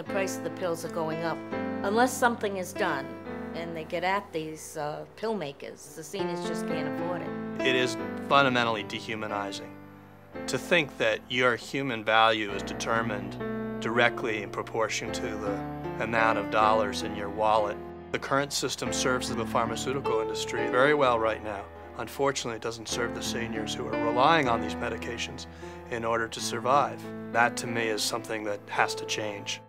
the price of the pills are going up. Unless something is done and they get at these uh, pill makers, the seniors just can't afford it. It is fundamentally dehumanizing to think that your human value is determined directly in proportion to the amount of dollars in your wallet. The current system serves the pharmaceutical industry very well right now. Unfortunately, it doesn't serve the seniors who are relying on these medications in order to survive. That to me is something that has to change.